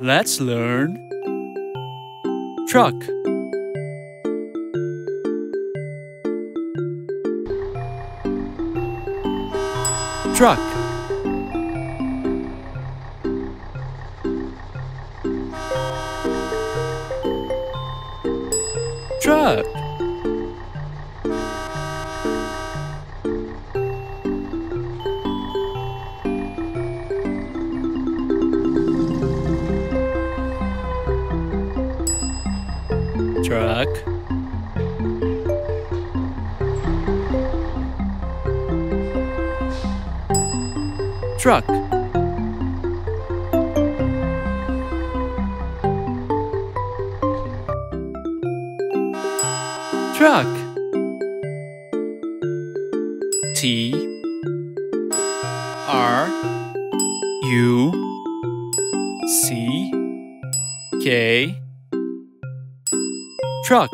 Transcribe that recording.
Let's learn truck. Truck. Truck. Truck. Truck. Truck. T R U C K Truck.